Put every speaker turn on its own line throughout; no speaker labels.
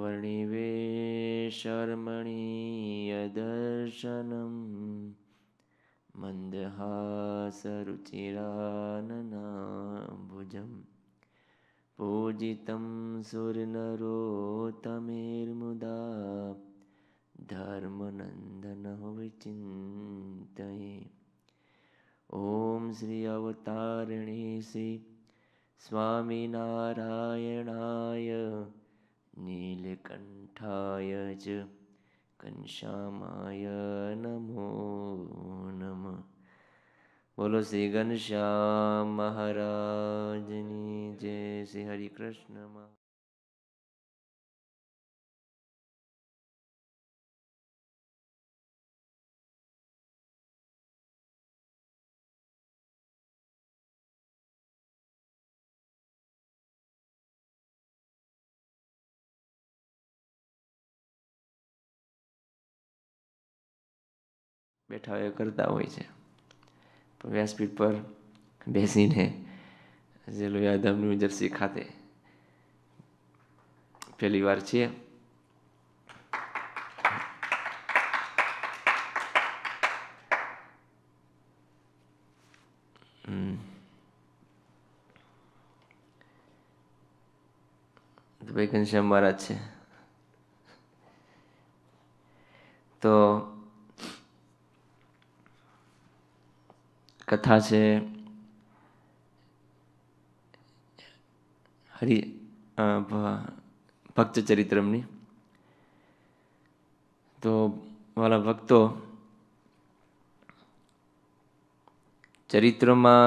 वर्णिवेशर्मणीयदर्शनं मन्दहासरुचिराननाम्बुजं पूजितं सुरनरोत्तमेर्मुदा धर्मनन्दनो विचिन्तये ॐ श्री अवतारिणी श्री स्वामिनारायणाय નીલકંઠાય જ ઘનશ્યામાય નમો નમ બોલો શ્રી ઘનશ્યામ મહારાજની જય શ્રી હરિકૃષ્ણમાં બેઠા હોય કરતા હોય છે. વ્યાસપીઠ પર બેસીને જે યાદવનું જર્સી ખાતે પહેલી વાર છીએ. ભાઈ ઘનશ્યામ મહારાજ છે. તો કથા છે. હરિ ભક્ત ચરિત્રમની. તો વાલા ભક્તો, ચરિત્રમાં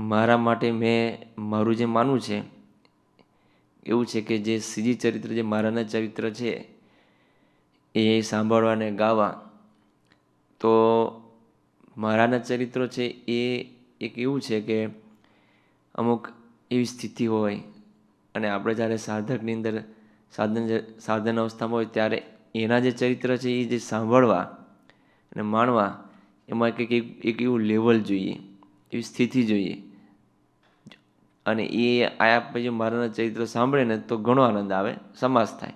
મારા માટે મેં મારું જે માનવું છે, એવું છે કે જે સીજી ચરિત્ર જે મારાના ચરિત્ર છે, એ સાંભળવા અને ગાવા, તો મારાના ચરિત્રો છે એ એક એવું છે કે અમુક એવી સ્થિતિ હોય અને આપણે જ્યારે સાધકની અંદર સાધન સાધન અવસ્થામાં હોય ત્યારે એના જે ચરિત્ર છે એ જે સાંભળવા અને માણવા એમાં કંઈક એક એવું લેવલ જોઈએ, એવી સ્થિતિ જોઈએ. અને એ આયા પછી મારાના ચરિત્રો સાંભળે ને તો ઘણો આનંદ આવે, સમાસ થાય.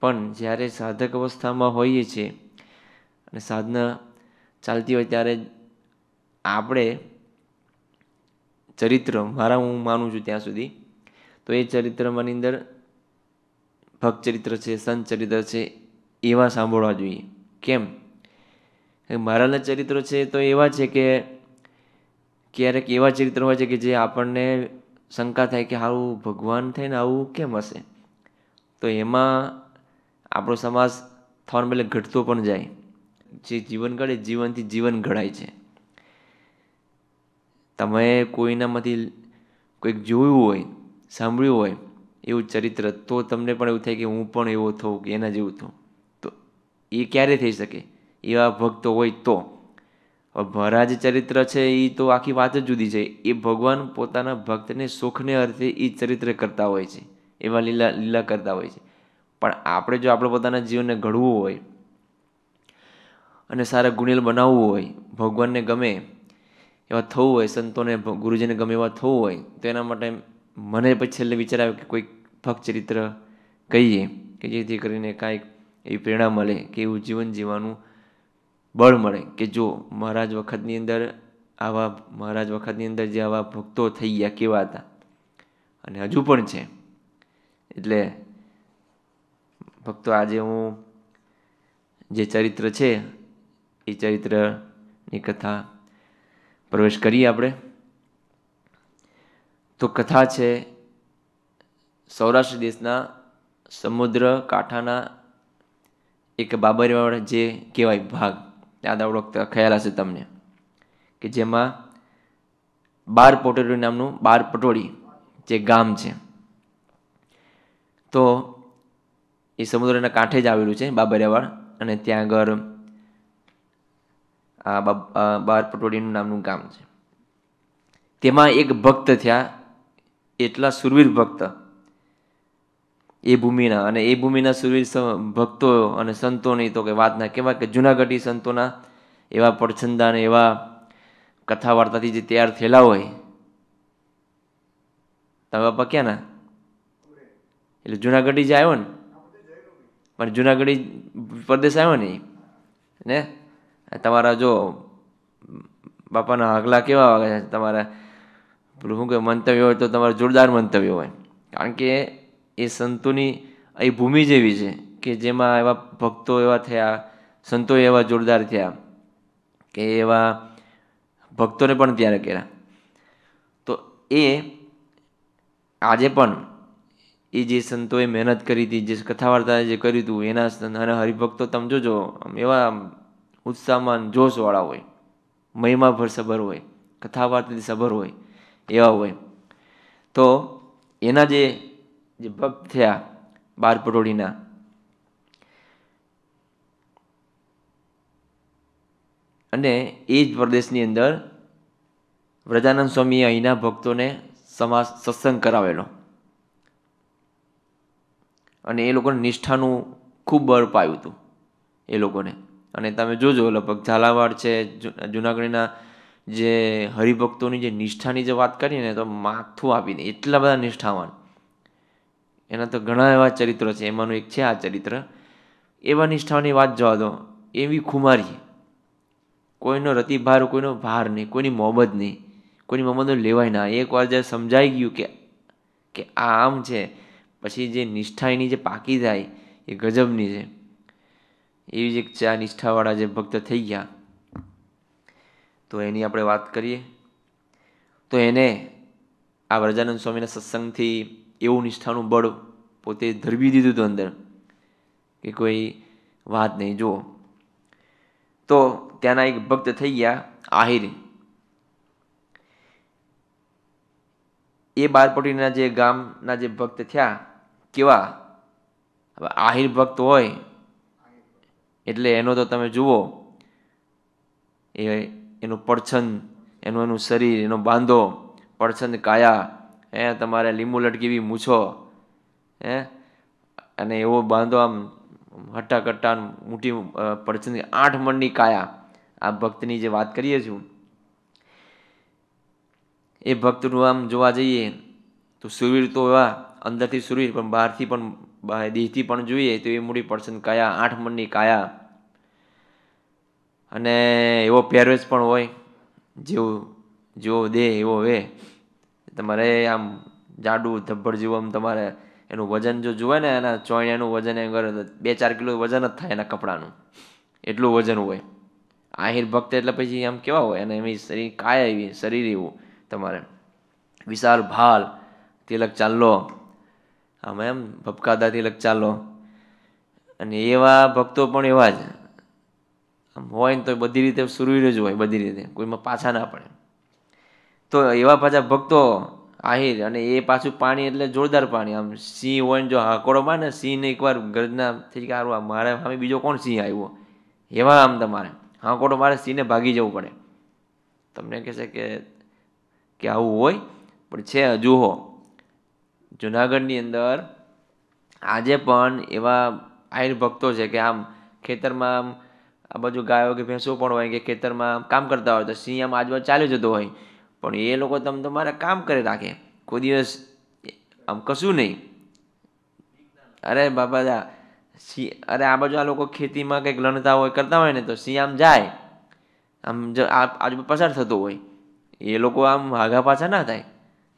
પણ જ્યારે સાધક અવસ્થામાં હોઈએ છીએ અને સાધના ચાલતી હોય ત્યારે આપણે ચરિત્ર, મારા હું માનું છું ત્યાં સુધી, તો એ ચરિત્રમાંની અંદર ભક્ત ચરિત્ર છે, સંત ચરિત્ર છે, એવા સાંભળવા જોઈએ. કેમ? મારાના ચરિત્રો છે તો એવા છે કે ક્યારેક એવા ચરિત્ર હોય છે કે જે આપણને શંકા થાય કે આવું ભગવાન થઈને આવું કેમ હશે? તો એમાં આપણો સમાજ થવાને બદલે ઘટતો પણ જાય. જે જીવન ઘડે, જીવનથી જીવન ઘડાય છે. તમે કોઈનામાંથી કોઈક જોયું હોય, સાંભળ્યું હોય, એવું ચરિત્ર, તો તમને પણ એવું થાય કે હું પણ એવો થઉં કે એના જેવું થઉં. તો એ ક્યારે થઈ શકે? એવા ભક્તો હોય તો. ભરા જે ચરિત્ર છે એ તો આખી વાત જ જુદી છે. એ ભગવાન પોતાના ભક્તને સુખને અર્થે એ ચરિત્ર કરતા હોય છે. એવા લીલા લીલા કરતા હોય છે. પણ આપણે જો આપણે પોતાના જીવનને ઘડવું હોય અને સારા ગુણેલ બનાવવું હોય, ભગવાનને ગમે એવા થવું હોય, સંતોને ગુરુજીને ગમે એવા થવું હોય, તો એના માટે મને પછી છેલ્લે વિચાર આવ્યો કે કોઈક ભક્ત ચરિત્ર કહીએ કે જેથી કરીને કાંઈક એવી પ્રેરણા મળે કે એવું જીવન જીવવાનું બળ મળે કે જો મહારાજ વખતની અંદર આવા, મહારાજ વખતની અંદર જે આવા ભક્તો થઈ ગયા કેવા હતા? અને હજુ પણ છે. એટલે ભક્તો આજે હું જે ચરિત્ર છે એ ચરિત્રની કથા પ્રવેશ કરીએ આપણે. તો કથા છે સૌરાષ્ટ્ર દેશના સમુદ્ર કાંઠાના એક બાબરીવાળા જે કહેવાય ભાગ, યાદ આવડો ખ્યાલ હશે તમને, કે જેમાં બાર પટોળી નામનું બાર પટોળી જે ગામ છે. તો એ સમુદ્રના કાંઠે જ આવેલું છે બાબરિયાવાડ અને ત્યાં આગળ આ બાર પટોડીનું નામનું ગામ છે. તેમાં એક ભક્ત થયા એટલા સુરવીર ભક્ત. એ ભૂમિના અને એ ભૂમિના સુરવીર ભક્તો અને સંતોની તો કે વાત ના કહેવાય કે જૂનાગઢી સંતોના એવા પડછંદા અને એવા કથા વાર્તાથી જે તૈયાર થયેલા હોય. તમે બાપા ક્યાં ના? એટલે જૂનાગઢી જે આવ્યો ને? પણ જૂનાગઢી પ્રદેશ આવ્યો ને ને? તમારા જો બાપાના આગલા કેવા વાગે છે? તમારા પેલું શું કે મંતવ્ય હોય તો તમારે જોરદાર મંતવ્ય હોય. કારણ કે એ સંતોની એ ભૂમિ જેવી છે કે જેમાં એવા ભક્તો એવા થયા, સંતો એવા જોરદાર થયા, કે એવા ભક્તોને પણ ત્યારે કર્યા. તો એ આજે પણ એ જે સંતોએ મહેનત કરી હતી, જે કથા વાર્તા જે કર્યું હતું, એના અને હરિભક્તો તમે જોજો, એવા ઉત્સાહમાં જોશવાળા હોય. મહિમાભર સભર હોય કથા વાર્તાથી સભર હોય, એવા હોય. તો એના જે જે ભક્ત થયા બાર પટોળીના, અને એ જ પ્રદેશની અંદર વ્રજાનંદ સ્વામીએ અહીંના ભક્તોને સમાસ, સત્સંગ કરાવેલો. અને એ લોકોને નિષ્ઠાનું ખૂબ બળ પાયું હતું, એ લોકોને. અને તમે જોજો, લગભગ ઝાલાવાડ છે જુનાગઢના જે હરિભક્તોની જે નિષ્ઠાની જે વાત કરીએ ને, તો માથું આપીને એટલા બધા નિષ્ઠાવાન. એના તો ઘણા એવા ચરિત્રો છે, એમાંનું એક છે આ ચરિત્ર. એવા નિષ્ઠાની વાત જવા દો, એવી ખુમારી. કોઈનો રતિભાર કોઈનો ભાર નહીં, કોઈની મોહબત નહીં, કોઈની મોહમ્મદનો લેવાય ના. એકવાર જ્યારે સમજાઈ ગયું કે કે આ આમ છે, પછી જે નિષ્ઠા એની જે પાકી થાય એ ગજબની છે. એવી જ એક ચા નિષ્ઠાવાળા જે ભક્ત થઈ ગયા. તો એની આપણે વાત કરીએ. તો એને આ વ્રજાનંદ સ્વામીના સત્સંગથી એવું નિષ્ઠાનું બળ પોતે ધરવી દીધું હતું અંદર કે કોઈ વાત નહીં. જુઓ. તો ત્યાંના એક ભક્ત થઈ ગયા, આહિર. એ બારપટીના જે ગામના જે ભક્ત થયા, કેવા? આહિર ભક્ત હોય એટલે એનો તો તમે જુઓ, એ એનું પડછંદ, એનું એનું શરીર, એનો બાંધો, પડછંદ કાયા, હે, તમારે લીંબુ લટકીવી મૂછો, હે, અને એવો બાંધો આમ હટ્ટા કટ્ટા મોટી પડછંદ, આઠ મણની કાયા, આ ભક્તની જે વાત કરીએ છું, એ ભક્તનું આમ જોવા જઈએ, તો સુરવીર તો એવા અંદરથી સુરવીર, પણ બહારથી પણ દેહથી પણ જોઈએ તો એ મૂડી પર્સન કાયા, આઠ મણની કાયા. અને એવો પહેરવેશ પણ હોય, જેવું, જેવો દેહ એવો વે તમારે આમ જાડું ધબ્બડ જેવું આમ તમારે એનું વજન જો જુએ ને એના ચોણિયાનું વજન એ બે ચાર કિલો વજન જ થાય એના કપડાનું. એટલું વજન હોય. આહિર ભક્ત એટલે પછી આમ કેવા હોય? અને એની શરીર કાયા એવી, શરીર એવું તમારે. વિશાળ ભાલ, તિલક ચાલ્લો આમ એમ, ભપકાદાથી લગ ચાલો. અને એવા ભક્તો પણ એવા જ. આમ હોય ને તો બધી રીતે સુરવીર જ હોય, બધી રીતે. કોઈમાં પાછા ના પડે. તો એવા પાછા ભક્તો આહિર અને એ પાછું પાણી એટલે જોરદાર પાણી. આમ સિંહ હોય ને જો હાકોડો માં ને સિંહને એકવાર ગરજના થઈ કે આ મારે સામે બીજો કોણ સિંહ આવ્યો? એવા આમ તમારે. હાંકોડો મારે, સિંહને ભાગી જવું પડે. તમને કહેશે કે કે આવું હોય? પણ છે હજુ હો. જુનાગઢની અંદર આજે પણ એવા આહિર ભક્તો છે કે આમ ખેતરમાં આમ આ બાજુ ગાયો કે ભેંસો પણ હોય કે ખેતરમાં કામ કરતા હોય તો સિંહ આમ આજુબાજુ ચાલ્યો જતો હોય, પણ એ લોકો તમે તમારે કામ કરી રાખે. કોઈ દિવસ આમ કશું નહીં. અરે બાબા સિંહ, અરે આ બાજુ આ લોકો ખેતીમાં કંઈક લણતા હોય, કરતા હોય ને તો સિંહ આમ જાય. આમ આજુ પસાર થતો હોય. એ લોકો આમ આગા પાછા ના થાય.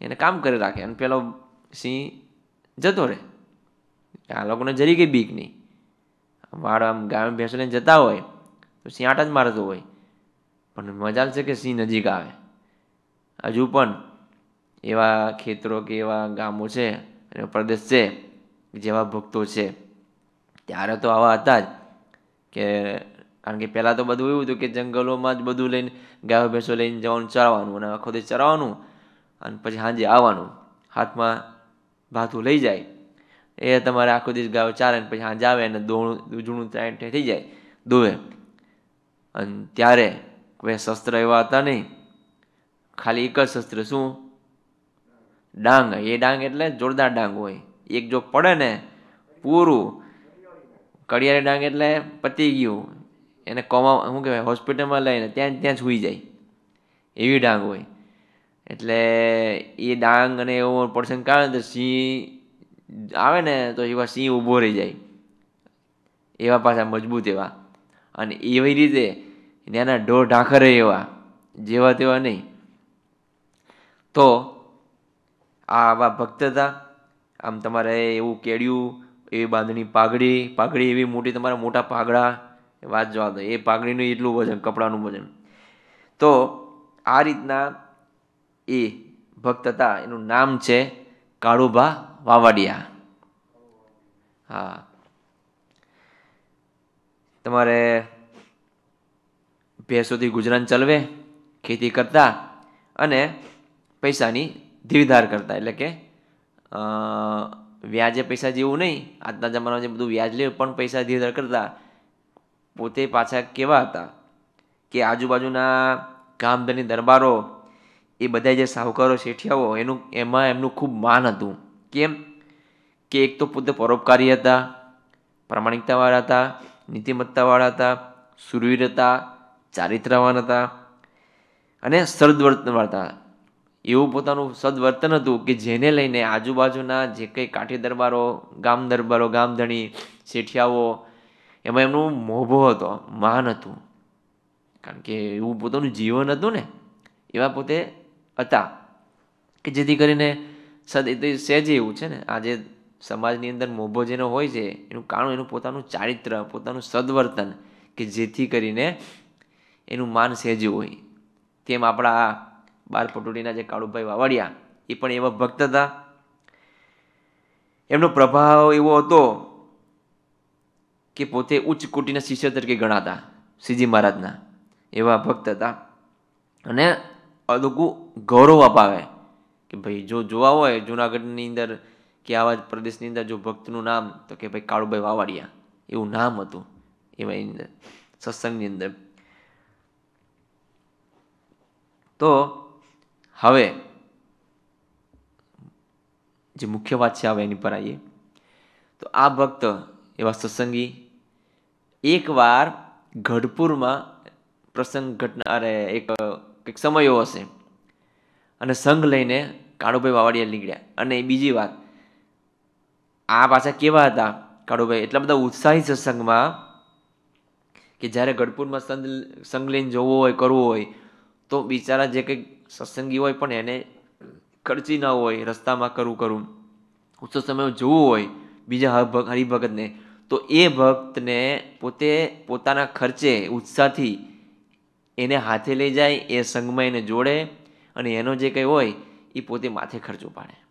એને કામ કરી રાખે. અને પેલો સિંહ જતો રહે. આ લોકોને જરી કઈ બીક નહીં. વાળ આમ ગાય ભેંસો લઈને જતા હોય, તો સિંહ આટા જ મારતો હોય. પણ મજા છે કે સિંહ નજીક આવે. હજુ પણ એવા ખેતરો કે એવા ગામો છે અને પ્રદેશ છે, જેવા ભક્તો છે. ત્યારે તો આવા હતા જ કે કારણ કે પહેલાં તો બધું એવું હતું કે જંગલોમાં જ બધું લઈને ગાયો ભેંસો લઈને જવાનું, ચરાવવાનું અને આખો દિવસ ચરાવવાનું અને પછી સાંજે આવવાનું. હાથમાં ભાથું લઈ જાય. એ તમારે આખો દિવસ ગાયો ચારે ને પછી સાંજે આવે અને દોણું જૂનું થઈ જાય, દોવે. અને ત્યારે કોઈ શસ્ત્ર એવા હતા નહીં. ખાલી એક જ શસ્ત્ર શું? ડાંગ. એ ડાંગ એટલે જોરદાર ડાંગ હોય. એક જો પડે ને પૂરું, કડિયારી ડાંગ એટલે પતી ગયું. એને કોમા, શું કહેવાય, હોસ્પિટલમાં લઈને ત્યાં ત્યાં જ સુઈ જાય. એવી ડાંગ હોય. એટલે એ ડાંગ અને એવો પ્રસંગ કાઢે તો સિંહ આવે ને તો એવા સિંહ ઊભો રહી જાય. એવા પાછા મજબૂત એવા. અને એવી રીતે ત્યાંના ઢોર ઢાંખરે એવા, જેવા તેવા નહીં. તો આ આવા ભક્ત હતા. આમ તમારે એવું કેડ્યું એવી બાંધણી પાઘડી પાઘડી એવી મોટી તમારા મોટા પાઘડા વાત જવા દો. એ પાઘડીનું એટલું વજન, કપડાનું વજન. તો આ રીતના એ ભક્ત હતા, એનું નામ છે કાળુભા વાવાડિયા. હા. તમારે ભેંસોથી ગુજરાન ચલવે, ખેતી કરતા અને પૈસાની ધીરધાર કરતા. એટલે કે વ્યાજે પૈસા જેવું નહીં, આજના જમાનામાં જે બધું વ્યાજ લે પણ પૈસા ધીરધાર કરતા, પોતે પાછા કેવા હતા કે આજુબાજુના કામધની દરબારો એ બધા જે સાહુકારો, શેઠિયાઓ, એનું, એમાં એમનું ખૂબ માન હતું. કેમ? કે એક તો પોતે પરોપકારી હતા, પ્રામાણિકતાવાળા હતા, નીતિમત્તાવાળા હતા, સુરવીર હતા, ચારિત્રવાન હતા અને સદવર્તનવાળા હતા. એવું પોતાનું સદવર્તન હતું કે જેને લઈને આજુબાજુના જે કંઈ કાઠી દરબારો, ગામ દરબારો, ગામધણી, શેઠિયાઓ, એમાં એમનું મોભો હતો, માન હતું. કારણ કે એવું પોતાનું જીવન હતું ને, એવા પોતે હતા. કે જેથી કરીને સદ સહેજે એવું છે ને આજે સમાજની અંદર મોભો જેનો હોય છે, એનું કારણ એનું પોતાનું ચારિત્ર, પોતાનું સદવર્તન, કે જેથી કરીને એનું માન સહેજું હોય. તેમ આપણા બાર પટોડીના જે કાળુભાઈ વાવાડિયા, એ પણ એવા ભક્ત હતા. એમનો પ્રભાવ એવો હતો કે પોતે ઉચ્ચ કોટીના શિષ્ય તરીકે ગણાતા, શ્રીજી મહારાજના એવા ભક્ત હતા. અને અદોકું ગૌરવ અપાવે કે ભાઈ જો જોવા હોય જુનાગઢની અંદર કે આવા જ પ્રદેશની અંદર જો ભક્તનું નામ, તો કે ભાઈ કાળુભાઈ વાવાડિયા, એવું નામ હતું એમાં અંદર સત્સંગની અંદર. તો હવે જે મુખ્ય વાત છે હવે એની પર આવીએ. તો આ ભક્ત એવા સત્સંગી એકવાર ગઢપુરમાં પ્રસંગ ઘટના અરે એક કંઈક સમયો હશે. અને સંઘ લઈને કાળુભાઈ વાવાડિયા નીકળ્યા. અને બીજી વાત, આ પાછા કેવા હતા કાળુભાઈ? એટલા બધા ઉત્સાહી સત્સંગમાં કે જ્યારે ગઢપુરમાં સંઘ સંઘ લઈને જવું હોય, કરવું હોય, તો બિચારા જે કંઈક સત્સંગી હોય પણ એને ખર્ચી ન હોય, રસ્તામાં કરવું કરવું ઉત્સવ સમય જોવું હોય બીજા હરિભગતને, તો એ ભક્તને પોતે પોતાના ખર્ચે, ઉત્સાહથી એને હાથે લઈ જાય, એ સંઘમાં એને જોડે અને એનો જે કંઈ હોય એ પોતે માથે ખર્ચો પાડે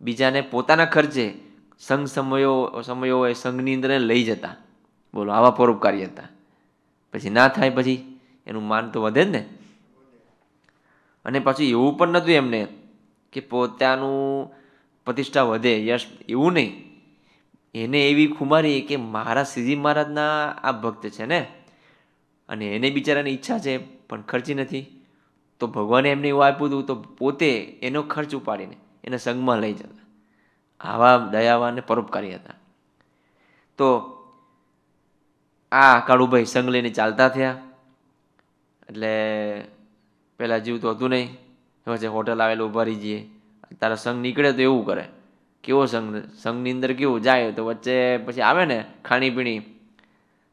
બીજાને પોતાના ખર્ચે સંઘ સમયો સમયો હોય સંઘની અંદર લઈ જતા. બોલો, આવા પરોપકારી હતા. પછી ના થાય પછી, એનું માન તો વધે જ ને? અને પાછું એવું પણ નહોતું એમને કે પોતાનું પ્રતિષ્ઠા વધે, યશ એવું નહીં. એને એવી ખુમારી કે મારા શ્રીજી મહારાજના આ ભક્ત છે ને? અને એને બિચારાની ઈચ્છા છે, પણ ખર્ચી નથી. તો ભગવાને એમને એવું આપ્યું હતું, તો પોતે એનો ખર્ચ ઉપાડીને એને સંઘમાં લઈ જતા. આવા દયાવાન અને પરોપકારી હતા. તો આ કાળુભાઈ સંઘ લઈને ચાલતા થયા. એટલે પહેલાં જીવ તો હતું નહીં. વચ્ચે હોટલ આવેલું ઊભા રહી જઈએ. તારા સંઘ નીકળે તો એવું કરે. કેવો સંઘ? સંઘની અંદર કેવું જાય? તો વચ્ચે પછી આવે ને ખાણીપીણી.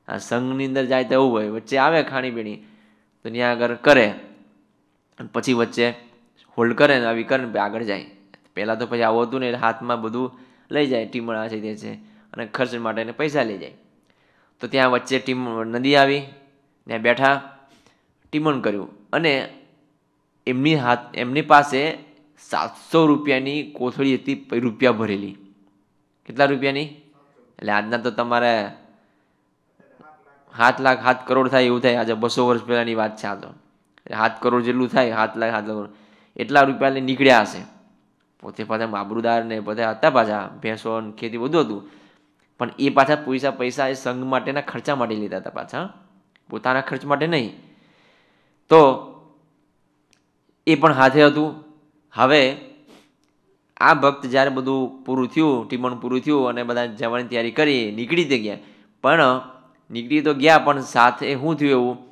આ સંઘની અંદર જાય તો એવું હોય, વચ્ચે આવે ખાણીપીણી તો ત્યાં આગળ કરે. પછી વચ્ચે હોલ્ડ કરે ને આવી કરે ને આગળ જાય. પહેલાં તો પછી આવું હતું ને હાથમાં બધું લઈ જાય ટીમણા છે તે છે. અને ખર્ચ માટે એને પૈસા લઈ જાય. તો ત્યાં વચ્ચે ટીમ નદી આવી, ત્યાં બેઠા ટીમણ કર્યું. અને એમની હાથ, એમની પાસે સાતસો રૂપિયાની કોથળી હતી રૂપિયા ભરેલી. કેટલા રૂપિયાની? એટલે આજના તો તમારે સાત લાખ સાત કરોડ થાય એવું થાય. આજે બસો વર્ષ પહેલાંની વાત છે આ તો. સાત કરોડ જેટલું થાય સાત લાખ સાત કરોડ. એટલા રૂપિયાને નીકળ્યા હશે. પોતે પાછા માબરૂદાર ને બધા હતા પાછા, ભેંસો ખેતી બધું હતું. પણ એ પાછા પૈસા પૈસા એ સંઘ માટેના ખર્ચા માટે લીધા હતા પાછા. પોતાના ખર્ચ માટે નહીં. તો એ પણ હાથે હતું. હવે આ ભક્ત જ્યારે બધું પૂરું થયું, ટીમણ પૂરું થયું અને બધા જવાની તૈયારી કરી, નીકળી તે ગયા. પણ નીકળી તો ગયા, પણ સાથે શું થયું એવું?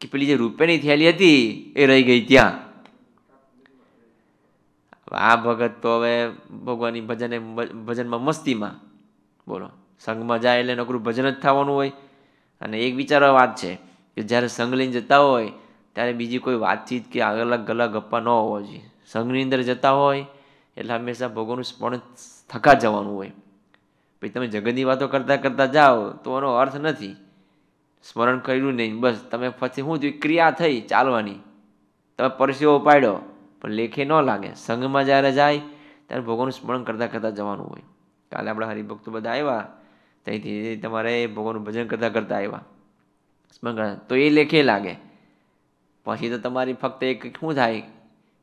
કે પેલી જે રૂપિયાની થેલી હતી, એ રહી ગઈ ત્યાં. આ ભગત તો હવે ભગવાનની ભજને ભજનમાં મસ્તીમાં. બોલો, સંઘમાં જાય એટલે નોકરું ભજન જ થવાનું હોય. અને એક વિચારો વાત છે, કે જ્યારે સંઘ લઈને જતા હોય, ત્યારે બીજી કોઈ વાતચીત કે અલગ અલગ ગપ્પા ન હોવા જોઈએ. સંઘની અંદર જતા હોય, એટલે હંમેશા ભગવાનનું સ્મરણ થકા જવાનું હોય. પછી તમે જગતની વાતો કરતાં કરતાં જાઓ, તો એનો અર્થ નથી. સ્મરણ કર્યું નહીં, બસ તમે પછી શું થયું? ક્રિયા થઈ ચાલવાની. તમે પરસેવો પાડ્યો, પણ લેખે ન લાગે. સંઘમાં જ્યારે જાય, ત્યારે ભગવાનનું સ્મરણ કરતાં કરતાં જવાનું હોય. કાલે આપણા હરિભક્તો બધા આવ્યા, ત્યાંથી તમારે ભગવાનનું ભજન કરતાં કરતાં આવ્યા. સ્મરણ કરતા તો એ લેખે લાગે. પછી તો તમારી ફક્ત એક શું થાય?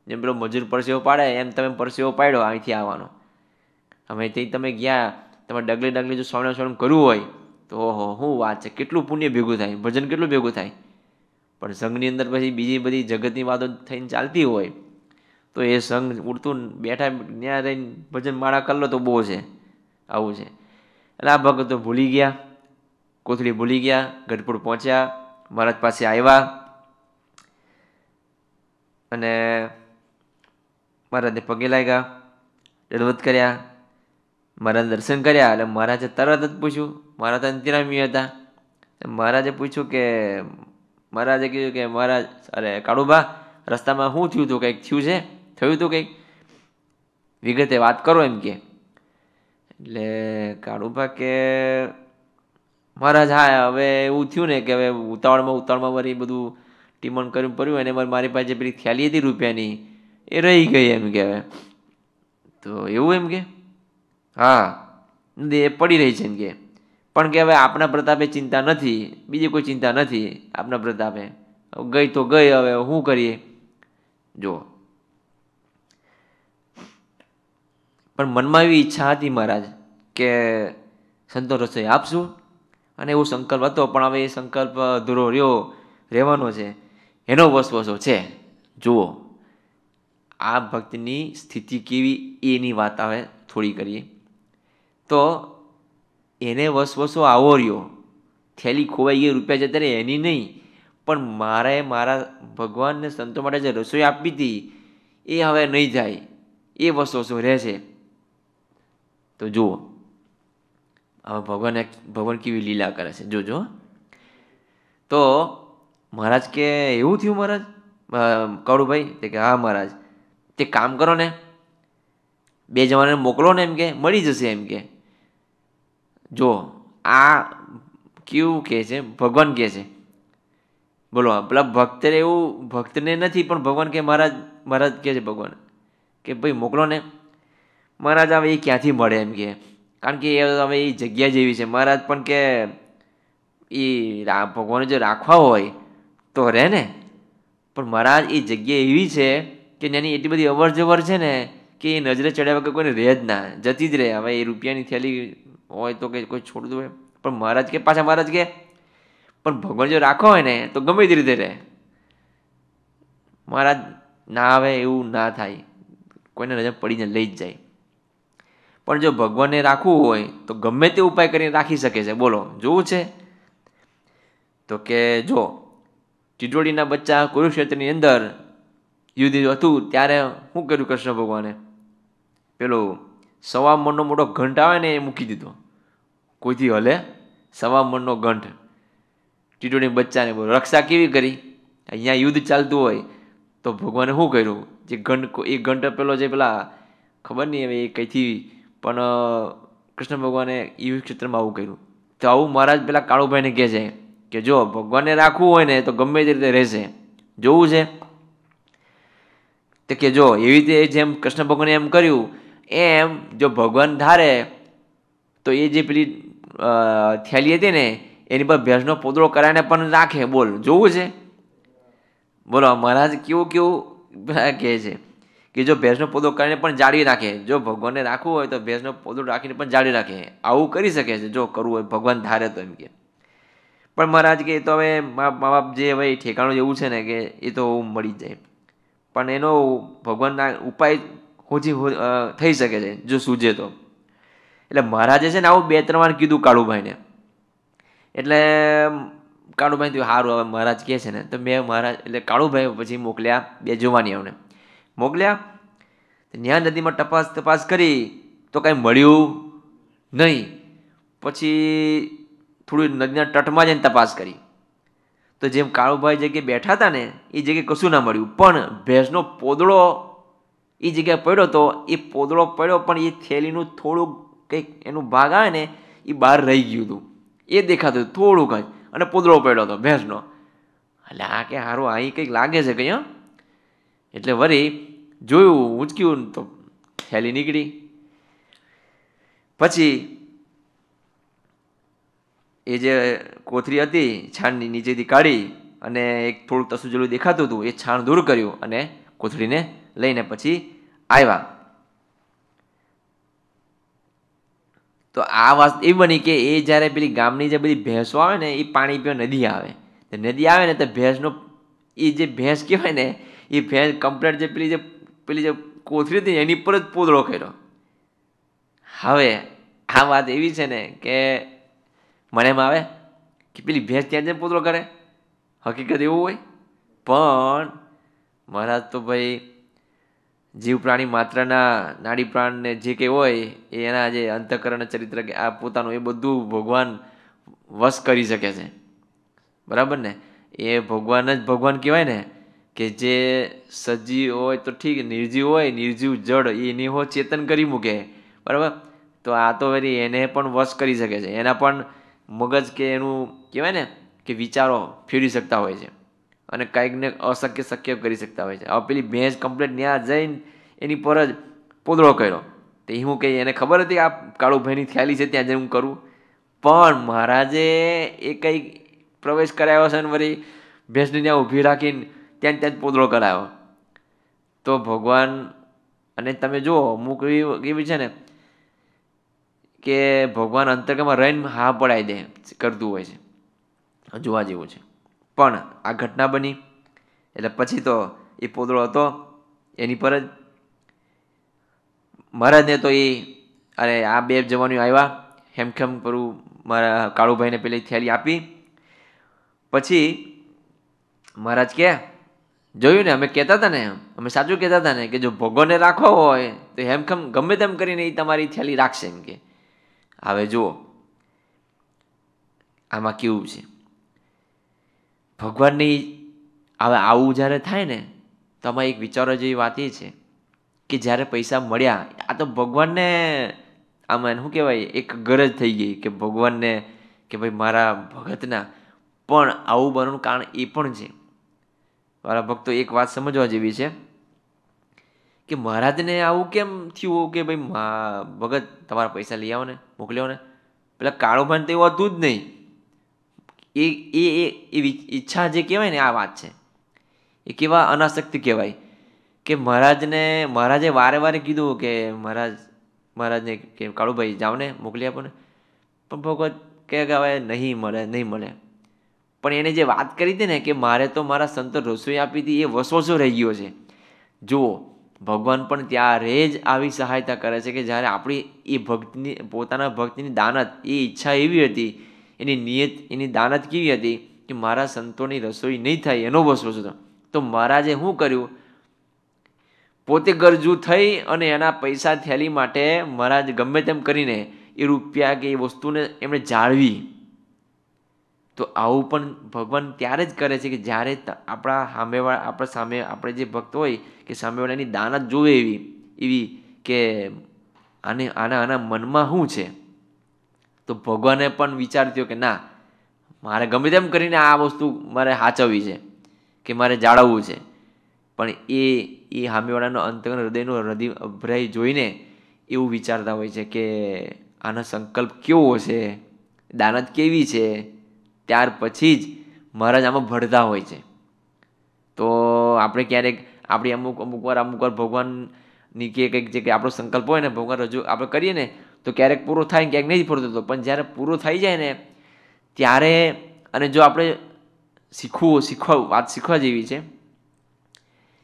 જેમ પેલો મજૂર પરસેવો પાડે, એમ તમે પરસેવો પાડ્યો, અહીંથી આવવાનો. હવે તે તમે ગયા તમે ડગલે ડગલે જો સ્વામી સ્વામી કરવું હોય, તો ઓહો, શું વાત છે? કેટલું પુણ્ય ભેગું થાય? ભજન કેટલું ભેગું થાય? પણ સંઘની અંદર પછી બીજી બધી જગતની વાતો થઈને ચાલતી હોય, તો એ સંઘ ઉડતું બેઠા ત્યાં રહીને ભજન માળા કરી લો તો બહુ છે, આવું છે. એટલે આ ભગતો ભૂલી ગયા, કોથળી ભૂલી ગયા, ગઢપુર પહોંચ્યા, મહારાજ પાસે આવ્યા. અને મહારાજને પગે લાગ્યા દંડવત કર્યા. મહારાજ દર્શન કર્યા એટલે મહારાજે તરત જ પૂછ્યું મહારાજ અંતિરામી હતા. મહારાજે પૂછ્યું કે, મહારાજે કીધું કે, મહારાજ, અરે કાળુબા રસ્તામાં શું થયું હતું કંઈક થયું છે? થયું હતું કંઈક? વિગતે વાત કરો એમ કે. એટલે કાળુભા કે, મહારાજ, હા, હવે એવું થયું ને કે હવે ઉતાવળમાં ઉતાવળમાં વળી બધું ટીમણ કર્યું પડ્યું અને મારી પાસે પેલી થેલી હતી રૂપિયાની, એ રહી ગઈ એમ કે હવે. તો એવું એમ કે? હા. એ પડી રહી છે કે. પણ કે હવે આપણા પ્રતાપે ચિંતા નથી, બીજી કોઈ ચિંતા નથી આપણા પ્રતાપે. ગઈ તો ગઈ, હવે શું કરીએ? જો. પણ મનમાં એવી ઈચ્છા હતી મહારાજ કે સંતો રસોઈ આપશું અને એવો સંકલ્પ હતો, પણ હવે એ સંકલ્પ અધૂરો રહ્યો રહેવાનો છે. એનો વસવસો છે. જુઓ. આ ભક્તની સ્થિતિ કેવી, એની વાત હવે થોડી કરીએ. તો એને વસવસો આવો રહ્યો થેલી ખોવાઈ ગઈ, રૂપિયા જતા રહે એની નહીં. પણ મારે મારા ભગવાનને સંતો માટે જે રસોઈ આપી હતી, એ હવે નહીં જાય. એ વસવસો રહે છે. તો જુઓ. હવે ભગવાન ભગવાન કેવી લીલા કરે છે. જોજો તો મહારાજ કે, એવું થયું મહારાજ? કડુભાઈ તે કે, હા મહારાજ. તે કામ કરો ને. બે જવાને મોકલો ને એમ કે, મળી જશે એમ કે. જો આ કેવું કહે છે? ભગવાન કહે છે. બોલો, પેલા ભક્તને એવું, ભક્તને નથી, પણ ભગવાન કે મહારાજ મહારાજ કહે છે ભગવાન, કે ભાઈ મોકલો ને. મહારાજ હવે એ ક્યાંથી મળે એમ કે કારણ કે એ હવે એ જગ્યા જેવી છે. મહારાજ પણ કે, એ ભગવાને જો રાખવા હોય, તો રહે ને. પણ મહારાજ એ જગ્યા એવી છે કે એની એટલી બધી અવર જવર છે ને કે એ નજરે ચડ્યા વગર કોઈને રહે જ ના, જતી જ રહે. હવે એ રૂપિયાની થેલી હોય તો કે કોઈ છોડતું હોય પણ મહારાજ કે, પાછા મહારાજ કે, પણ ભગવાન જો રાખો હોય ને, તો ગમે તે રીતે રહે. મહારાજ, ના આવે, એવું ના થાય. કોઈને રજા પડીને લઈ જ જાય. પણ જો ભગવાનને રાખવું હોય, તો ગમે તે ઉપાય કરીને રાખી શકે છે. બોલો, જોવું છે? તો કે, જો ટીટોડીના બચ્ચા કુરુક્ષેત્રની અંદર યુદ્ધ હતું, ત્યારે શું કર્યું કૃષ્ણ ભગવાને? પેલો સવા મણનો મોટો ઘંટ આવે ને એ મૂકી દીધો. કોઈથી હલે? સવા મણનો ઘંટ. ટીટોડી બચ્ચાને બોલો, રક્ષા કેવી કરી? અહીંયા યુદ્ધ ચાલતું હોય તો ભગવાને શું કર્યું? જે ઘંટ એ ઘંટ પેલો જે પેલા, ખબર નહીં હવે એ કંઈથી, પણ કૃષ્ણ ભગવાને યુદ્ધ ક્ષેત્રમાં આવું કર્યું. તો આવું મહારાજ પેલા કાળુભાઈને કહે છે કે, જો ભગવાનને રાખવું હોય ને તો ગમે તે રીતે રહેશે. જોવું છે? તો કે, જો એવી રીતે જેમ કૃષ્ણ ભગવાને એમ કર્યું એમ જો ભગવાન ધારે, તો એ જે પેલી થેલી હતી ને, એની પર ભેંસનો પોદળો કરાવીને પણ રાખે, બોલ, જોવું છે? બોલો મહારાજ કેવું કેવું કહે છે કે જો ભેંસનો પોદળો કરીને પણ જાળવી રાખે, જો ભગવાનને રાખવું હોય તો ભેંસનો પોદળો રાખીને પણ જાળવી રાખે, આવું કરી શકે છે, જો કરવું હોય, ભગવાન ધારે તો એમ કે. પણ મહારાજ કે તો હવે મા બાપ જે હવે ઠેકાણું એવું છે ને કે એ તો મળી જાય. પણ એનો ભગવાનના ઉપાય હોજી થઈ શકે છે, જો સૂજે તો. એટલે મહારાજે છે ને, આવું બે ત્રણ વાર કીધું કાળુભાઈને. એટલે કાળુભાઈ થયું સારું હવે મહારાજ કહે છે ને, તો મેં મહારાજ, એટલે કાળુભાઈ પછી મોકલ્યા બે જોવાની અમને મોકલ્યા ત્યાં નદીમાં તપાસ તપાસ કરી, તો કાંઈ મળ્યું નહીં. પછી થોડી નદીના તટમાં જઈને તપાસ કરી. તો જેમ કાળુભાઈ જગ્યાએ બેઠા હતા ને, એ જગ્યાએ કશું ના મળ્યું. પણ ભેંસનો પોદળો એ જગ્યાએ પડ્યો તો એ પોદળો પડ્યો, પણ એ થેલીનું થોડુંક કંઈક એનું ભાગ આવે ને, એ બહાર રહી ગયું હતું. એ દેખાતું થોડુંક જ. અને પોદળો પડ્યો હતો, ભેંસનો. એટલે આ કે સારું અહીં કંઈક લાગે છે કંઈ એટલે વળી જોયું, ઊંચક્યું તો થેલી નીકળી. પછી એ જે કોથળી હતી, છાણની નીચેથી કાઢી અને એક થોડુંક તસું દેખાતું હતું, એ છાણ દૂર કર્યું અને કોથળીને લઈને પછી આવ્યા. તો આ વાત એવી બની કે એ જ્યારે પેલી ગામની જે બધી ભેંસો આવે ને, એ પાણી પીવા નદી આવે. નદી આવે ને તો ભેંસનો એ જે ભેંસ કહેવાય ને, એ ભેંસ કમ્પ્લેટ જે પેલી જે પેલી જે કોથળી હતી એની પર જ પોદળો કર્યો. હવે આ વાત એવી છે ને કે મને એમ આવે કે પેલી ભેંસ ત્યાં જઈને પોદળો કરે. હકીકત એવું હોય? પણ મહારાજ તો ભાઈ જીવ પ્રાણી માત્રના નાડી પ્રાણને જે કંઈ હોય, એ એના જે અંતકરણ ચરિત્ર કે આ પોતાનું એ બધું ભગવાન વશ કરી શકે છે. બરાબર ને? એ ભગવાન જ ભગવાન કહેવાય ને કે જે સજીવ હોય તો ઠીક, નિર્જીવ હોય, નિર્જીવ જડ એની હો ચેતન કરી મૂકે. બરાબર? તો આ તો વળી એને પણ વશ કરી શકે છે. એના પણ મગજ કે એનું કહેવાય ને કે વિચારો ફેરવી શકતા હોય છે. અને કાંઈકને અશક્ય શક્ય કરી શકતા હોય છે. હવે પેલી ભેંસ કમ્પ્લેટ ત્યાં જઈને એની પર જ પોદળો કર્યો. તો હું કહી એને ખબર હતી આ કાળુભાઈની થયાલી છે, ત્યાં જઈને હું કરું. પણ મહારાજે એ કંઈક પ્રવેશ કરાવ્યો છે ને વળી ભેંસને ત્યાં ઊભી રાખીને ત્યાં ત્યાં જ પોદળો કરાવ્યો તો ભગવાન, અને તમે જુઓ, અમુક એવી એવી છે ને કે ભગવાન અંતર્ગમાં રહીને હા પડાવી દે કરતું હોય છે. જોવા જેવું છે. પણ આ ઘટના બની. એટલે પછી તો એ પોદળો હતો એની પર જ. મહારાજને તો એ, અરે આ બે જવાનું આવ્યા. હેમખેમ કરું મારા કાળુભાઈને પેલી થેલી આપી. પછી મહારાજ કે, જોયું ને, અમે કહેતા હતા ને, અમે સાચું કહેતા હતા ને કે જો ભગવાનને રાખવો હોય તો હેમખેમ ગમે તેમ કરીને એ તમારી થેલી રાખશે એમ કે. હવે જુઓ. આમાં કેવું છે? ભગવાનની હવે આવું જ્યારે થાય ને, તો આમાં એક વિચારો જેવી વાત એ છે કે જ્યારે પૈસા મળ્યા, આ તો ભગવાનને આમાં શું કહેવાય, એક ગરજ થઈ ગઈ કે ભગવાનને કે ભાઈ મારા ભગતના. પણ આવું બનવાનું કારણ એ પણ છે. મારા ભક્તો એક વાત સમજવા જેવી છે કે મહારાજને આવું કેમ થયું કે ભાઈ ભગત તમારા પૈસા લઈ આવો ને મોકલ્યો ને? પેલા કાળુભાઈ તો એવું હતું જ નહીં. એ એ એ ઈચ્છા જે કહેવાય ને, આ વાત છે. એ કેવા અનાસક્તિ કહેવાય કે મહારાજને, મહારાજે વારે વારે કીધું કે મહારાજ, મહારાજને કે કાળુભાઈ જાઓ ને, મોકલી આપો ને. પણ ભગવત કે હવે નહીં મળે નહીં મળે. પણ એને જે વાત કરી હતી ને કે મારે તો મારા સંતો રસોઈ આપી હતી, એ વસવસો રહી ગયો છે. જુઓ, ભગવાન પણ ત્યારે જ આવી સહાયતા કરે છે કે જ્યારે આપણી એ ભક્તની, પોતાના ભક્તિની દાનત, એ ઈચ્છા એવી હતી એની નિયત, એની દાનત કેવી હતી કે મારા સંતોની રસોઈ નહીં થાય, એનો વસવસો હતો. તો મહારાજે શું કર્યું? પોતે ગરજુ થઈ અને એના પૈસા થેલી માટે મહારાજ ગમે તેમ કરીને એ રૂપિયા કે એ વસ્તુને એમણે જાળવી. તો આવું પણ ભગવાન ત્યારે જ કરે છે કે જ્યારે આપણા સામેવાળા, આપણા સામે, આપણે જે ભક્ત હોય કે સામેવાળાની દાનત જોવે એવી એવી કે આને, આના આના મનમાં શું છે? તો ભગવાને પણ વિચાર થયો કે ના, મારે ગમે તેમ કરીને આ વસ્તુ મારે સાચવવી છે, કે મારે જાળવવું છે. પણ એ એ સામેવાળાનો અંતગણ હૃદયનો હૃદય અભ્રય જોઈને એવું વિચારતા હોય છે કે આનો સંકલ્પ કેવો છે, દાનત કેવી છે, ત્યાર પછી જ મહારાજ આમાં ભળતા હોય છે. તો આપણે ક્યારેક, આપણી અમુક અમુક વાર અમુક વાર ભગવાનની કે કંઈક જે કે આપણો સંકલ્પ હોય ને, ભગવાન રજૂ આપણે કરીએ ને તો ક્યારેક પૂરો થાય ક્યાંક નહીં પૂરો થતો. પણ જ્યારે પૂરો થઈ જાય ને, ત્યારે, અને જો આપણે શીખવું, શીખવા, વાત શીખવા જેવી છે,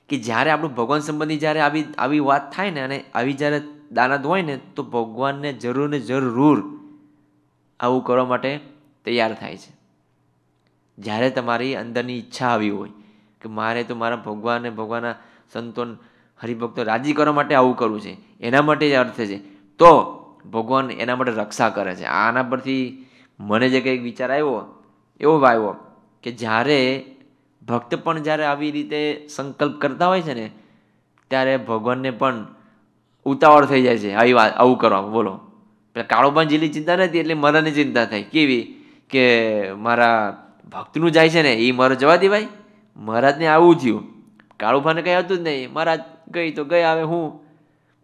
કે જ્યારે આપણું ભગવાન સંબંધી જ્યારે આવી આવી વાત થાય ને, અને આવી જ્યારે દાનાદ હોય ને, તો ભગવાનને જરૂર ને જરૂર આવું કરવા માટે તૈયાર થાય છે. જ્યારે તમારી અંદરની ઈચ્છા આવી હોય કે મારે તો મારા ભગવાન ભગવાનના સંતોન હરિભક્તો રાજી કરવા માટે આવું કરવું છે, એના માટે જ અર્થ છે. તો ભગવાન એના માટે રક્ષા કરે છે. આના પરથી મને જે કંઈક વિચાર આવ્યો, એવો આવ્યો કે જ્યારે ભક્ત પણ જ્યારે આવી રીતે સંકલ્પ કરતા હોય છે ને, ત્યારે ભગવાનને પણ ઉતાવળ થઈ જાય છે. આવી વાત, આવું કરવા, બોલો. પેલા કાળોબાન જેટલી ચિંતા નથી એટલે મરણની ચિંતા થાય. કેવી? કે મારા ભક્તનું જાય છે ને એ મારો જવા દે ભાઈ. મહારાજને આવું થયું. કાળુભાને કંઈ હતું જ નહીં. મહારાજ ગઈ તો ગઈ, આવે હું.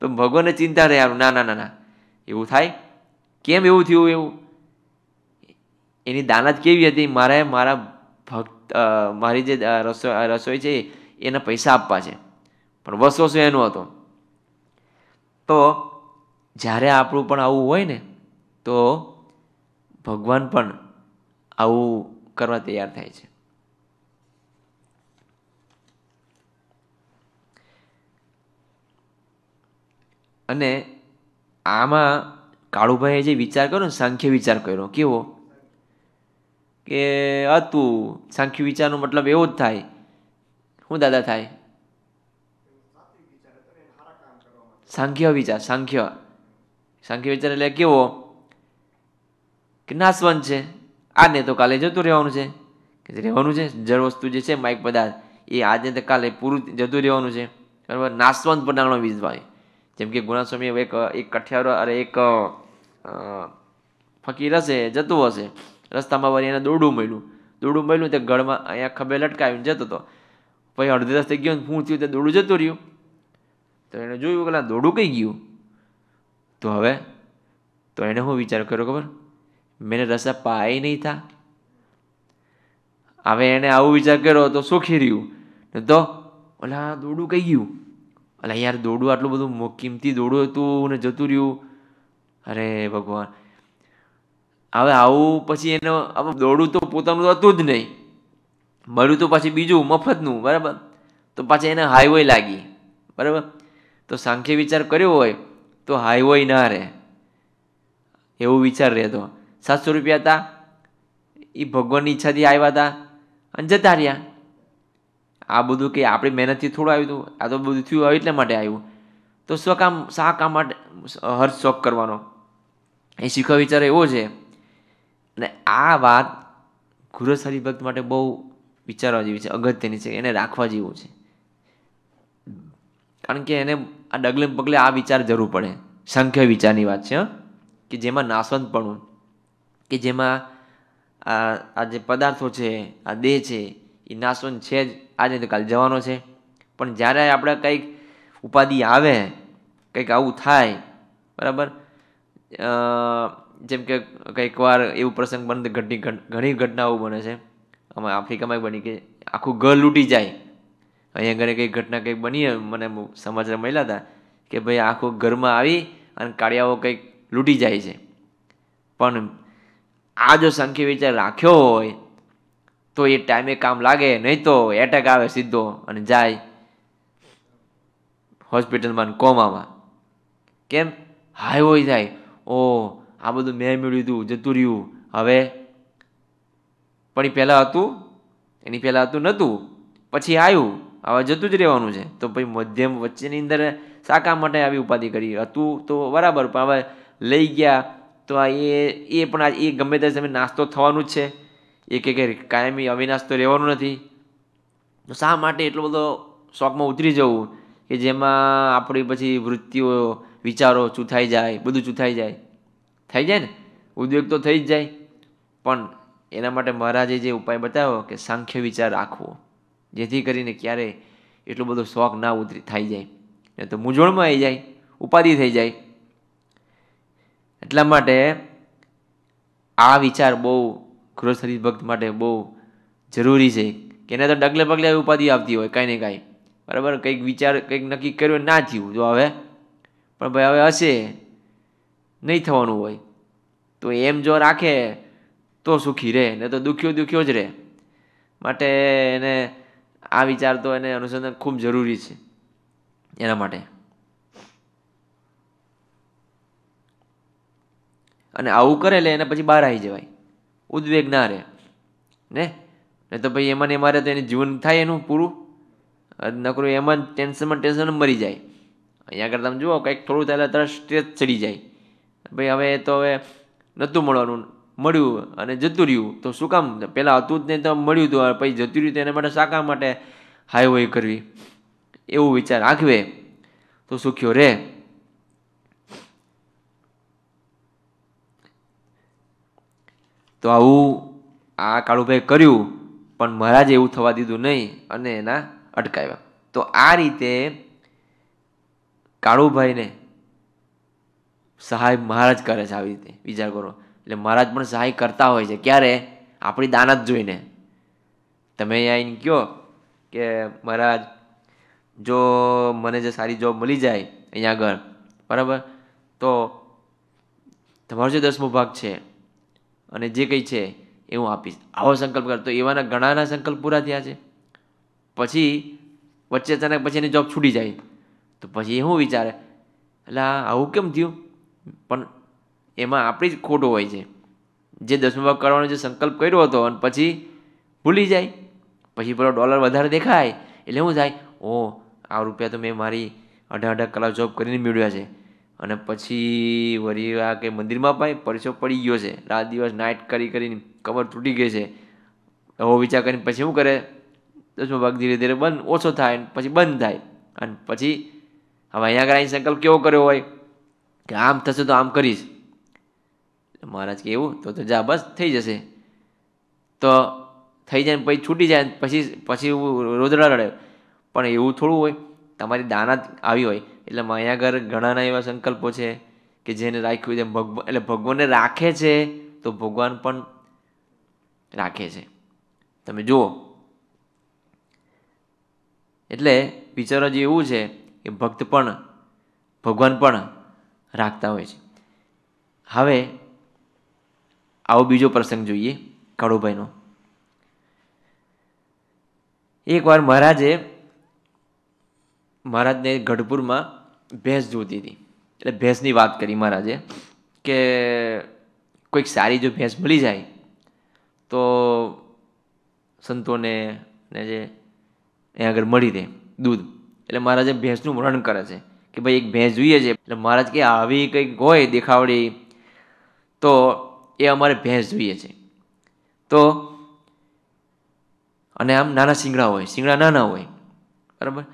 તો ભગવાનને ચિંતા રહે ના ના ના ના. એવું થાય? કેમ એવું થયું એવું? એની દાનત કેવી હતી? મારે મારા ભક્ત મારી જે રસોઈ રસોઈ છે, એના પૈસા આપવા છે. પણ વસવસો એનો હતો. તો જ્યારે આપણું પણ આવું હોય ને, તો ભગવાન પણ આવું કરવા તૈયાર થાય છે. અને આમાં કાળુભાઈએ જે વિચાર કર્યો ને, સાંખ્ય વિચાર કર્યો, કેવો? કે હતું. સાંખ્ય વિચારનો મતલબ એવો જ થાય. શું દાદા થાય? સાંખ્ય વિચાર, સાંખ્ય. સાંખ્ય વિચાર એટલે કેવો? કે નાશવંત છે. આને તો કાલે જતું રહેવાનું છે. કે રહેવાનું છે, જળ વસ્તુ જે છે, માઇક પદાર્થ, એ આજે તો કાલે પૂરું જતું રહેવાનું છે. બરાબર? નાશવંત પડાણો વિઝભાઈ જેમ કે ગુણાસ્વામી એક એક કઠિયારો અરે એક ફકીર હશે, જતું હશે. રસ્તામાં વળી એને દોરડું મળ્યું. દોરડું મળ્યું તે ગળમાં અહીંયા ખભે લટકાવીને જતો હતો. પછી અડધે રસ્તે ગયો હું થયું તે દોડું જતું રહ્યું. તો એણે જોયું કે દોડું કઈ ગયું? તો હવે, તો એને હું વિચાર કર્યો ખબર? મેને રસા પાય નહીં થા. હવે એણે આવું વિચાર કર્યો તો સુખી રહ્યું. તો, ઓલા દોડું કઈ ગયું? અલા યાર દોડું આટલું બધું કિંમતી દોડું હતું ને જતું રહ્યું. અરે ભગવાન. હવે આવું પછી એનો, હવે દોડું તો પોતાનું તો હતું જ નહીં. મળ્યું તો પાછી બીજું, મફતનું, બરાબર? તો પાછી એને હાઈવે લાગી, બરાબર? તો સાંખ્ય વિચાર કર્યો હોય તો હાઈવે ના રહે. એવો વિચાર રહેતો. સાતસો રૂપિયા હતા એ ભગવાનની ઈચ્છાથી આવ્યા હતા અને જતા રહ્યા. આ બધું કે આપણી મહેનતથી થોડું આવ્યું હતું, આ તો બધું થયું એટલા માટે આવ્યું. તો સ્વકામ શા કામ માટે, હર્ષ શોખ કરવાનો? એ શીખવા વિચાર એવો છે. અને આ વાત ગુરસ હરિભક્ત માટે બહુ વિચારવા જેવી છે, અગત્યની છે, એને રાખવા જેવું છે. કારણ કે એને આ ડગલે પગલે આ વિચાર જરૂર પડે. સંખ્ય વિચારની વાત છે કે જેમાં નાશવંતપણું કે જેમાં આ જે પદાર્થો છે, આ દેહ છે, એ નાશવંત છે જ. આજે તો કાલે જવાનો છે. પણ જ્યારે આપણે કંઈક ઉપાધિ આવે, કંઈક આવું થાય, બરાબર? જેમ કે કંઈક વાર એવું પ્રસંગ બને, ઘટની ઘણી ઘટનાઓ બને છે. અમે આફ્રિકામાં બની કે આખું ઘર લૂંટી જાય. અહીંયા ઘરે કંઈક ઘટના કંઈક બની મને સમાચાર મળ્યા હતા કે ભાઈ આખું ઘરમાં આવી અને કાળિયાઓ કંઈક લૂંટી જાય છે. પણ આ જો સંખ્ય વિચાર રાખ્યો હોય તો એ ટાઈમે કામ લાગે, નહીં તો એટેક આવે સીધો અને જાય હોસ્પિટલમાં કોમામાં કેમ? હાઈ હોય જાય. ઓ આ બધું મેં મેળવ્યું હતું જતું રહ્યું. હવે? પણ એ પહેલાં હતું? એની પહેલાં હતું નહોતું પછી આવ્યું. હવે જતું જ રહેવાનું છે. તો પછી મધ્યમ વચ્ચેની અંદર શા કામ માટે આવી ઉપાધિ કરી. હતું તો બરાબર, પણ હવે લઈ ગયા. તો આ એ એ પણ એ ગમે તે સમય નાસ્તો થવાનું જ છે. એ કે કાયમી અવિનાશ તો રહેવાનું નથી. તો શા માટે એટલો બધો શોખમાં ઉતરી જવું? કે જેમાં આપણી પછી વૃત્તિઓ, વિચારો ચૂથાઈ જાય, બધું ચૂથાઈ જાય. થઈ જાય ને? ઉદ્યોગ તો થઈ જ જાય. પણ એના માટે મહારાજે જે ઉપાય બતાવ્યો કે સાંખ્ય વિચાર રાખવો. જેથી કરીને ક્યારે એટલો બધો શોખ ના ઉતરી થઈ જાય. નહીં તો મૂંઝવણમાં આવી જાય, ઉપાધિ થઈ જાય. એટલા માટે આ વિચાર બહુ ગ્રોસરી ભક્ત માટે બહુ જરૂરી છે. કે એને તો ડગલે પગલે ઉપાધિ આવતી હોય કાંઈ ને કાંઈ. બરાબર? કંઈક વિચાર, કંઈક નક્કી કર્યું ના થયું. જો હવે? પણ ભાઈ હવે હશે. નહીં થવાનું હોય. તો એમ જો રાખે, તો સુખી રહે. ને તો દુખ્યો દુખ્યો જ રહે. માટે એને આ વિચાર તો એને અનુસંધાન ખૂબ જરૂરી છે. એના માટે. અને આવું કરે એટલે એને પછી બહાર આવી જવાય. ઉદ્વેગ ના રહે. ને? ને તો ભાઈ એમાં ને મારે તો એનું જીવન થાય એનું પૂરું. નકરું એમાં ટેન્શનમાં ટેન્શન મરી જાય. અહીંયા આગળ તમે જુઓ, કંઈક થોડું થાય તરત સ્ટ્રેસ ચડી જાય. ભાઈ, હવે તો હવે નહોતું મળવાનું. મળ્યું અને જતું રહ્યું. તો શું કામ? પહેલાં હતું જ નહીં તો મળ્યું હતું પછી જતું રહ્યું તો એના માટે શાકા માટે હાઈવે કરવી. એવું વિચાર આંખવે. તો સુખ્યો રે. તો આવું આ કાળુભાઈ કર્યું, પણ મહારાજે એવું થવા દીધું નહીં અને એના અટકાવ્યા. તો આ રીતે કાળુભાઈને સહાય મહારાજ કરે છે આવી રીતે, વિચાર કરો. એટલે મહારાજ પણ સહાય કરતા હોય છે. ક્યારે? આપણી દાનત જોઈને. તમે અહીંયા આવીને કહો કે મહારાજ, જો મને જે સારી જોબ મળી જાય અહીંયા આગળ, બરાબર? તો તમારો જે દસમો ભાગ છે અને જે કંઈ છે એ હું આપીશ. આવો સંકલ્પ કર. તો એવાના ઘણાના સંકલ્પ પૂરા થયા છે. પછી વચ્ચે અચાનક પછી એની જોબ છૂટી જાય. તો પછી એ શું વિચારે? એટલે આવું કેમ થયું? પણ એમાં આપણી જ ખોટું હોય છે. જે દસમા ભાગ કરવાનો જે સંકલ્પ કર્યો હતો અને પછી ભૂલી જાય. પછી પેલો ડોલર વધારે દેખાય. એટલે શું થાય ઓ આ રૂપિયા તો મેં મારી અઢા અઢાર કલાક જોબ કરીને મેળવ્યા છે. અને પછી વળી આ કે મંદિરમાં પાય પરસો પડી ગયો છે. રાત દિવસ નાઇટ કરી કરીને કમર તૂટી ગઈ છે. એવો વિચાર કરીને પછી શું કરે? દસમો ભાગ ધીરે ધીરે બંધ, ઓછો થાય પછી બંધ થાય. અને પછી હવે અહીંયા આગળ સંકલ્પ કેવો કર્યો હોય? કે આમ થશે તો આમ કરીશ. મહારાજ કે એવું, તો તો જા, બસ, થઈ જશે. તો થઈ જાય પછી છૂટી જાય પછી પછી રોદડા રડે. પણ એવું થોડું હોય. તમારી દાના આવી હોય, એટલે અહીંયા આગળ ઘણાના એવા સંકલ્પો છે કે જેને રાખ્યું છે ભગવાન એટલે ભગવાનને રાખે છે, તો ભગવાન પણ રાખે છે. તમે જુઓ. એટલે વિચારો જે એવું છે કે ભક્ત પણ, ભગવાન પણ રાખતા હોય છે. હવે આવો બીજો પ્રસંગ જોઈએ, કાળુભાઈનો. એકવાર મહારાજે મહારાજને ગઢપુરમાં ભેંસ જોતી હતી. એટલે ભેંસની વાત કરી મહારાજે કે કોઈક સારી જો ભેંસ મળી જાય તો સંતોને ને જે અહીંયા આગળ મળી રહે દૂધ. એટલે મહારાજે ભેંસનું વર્ણન કરે છે કે ભાઈ એક ભેંસ જોઈએ છે. એટલે મહારાજ કે આવી કંઈક હોય દેખાવડી તો એ અમારે ભેંસ જોઈએ છે. તો અને આમ નાના શિંગડા હોય શિંગડા નાના હોય. બરાબર?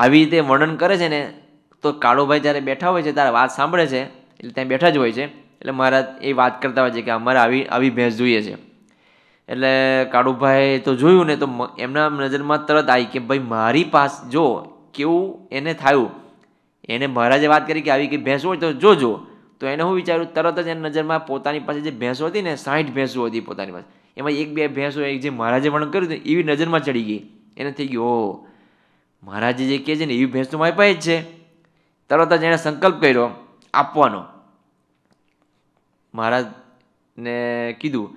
આવી રીતે વર્ણન કરે છે ને, તો કાળુભાઈ જ્યારે બેઠા હોય છે, ત્યારે વાત સાંભળે છે, એટલે ત્યાં બેઠા જ હોય છે. એટલે મહારાજ એ વાત કરતા હોય છે કે અમારે આવી આવી ભેંસ જોઈએ છે. એટલે કાળુભાઈ તો જોયું ને, તો એમના નજરમાં તરત આવી કે ભાઈ મારી પાસ જો કેવું એને થયું. એને મહારાજે વાત કરી કે આવી કે ભેંસ હોય તો જોજો. તો એને હું વિચાર્યું, તરત જ એની નજરમાં પોતાની પાસે જે ભેંસો હતી ને સાઠ ભેંસો હતી પોતાની પાસે. એમાં એક બે ભેંસો એક જે મહારાજે વર્ણન કર્યું હતું, એવી નજરમાં ચડી ગઈ. એને થઈ ગયું ઓ મહારાજે જે કહે છે ને, એવી ભેંસનું માય જ છે. તરત જ એણે સંકલ્પ કર્યો, આપવાનો. મહારાજને કીધું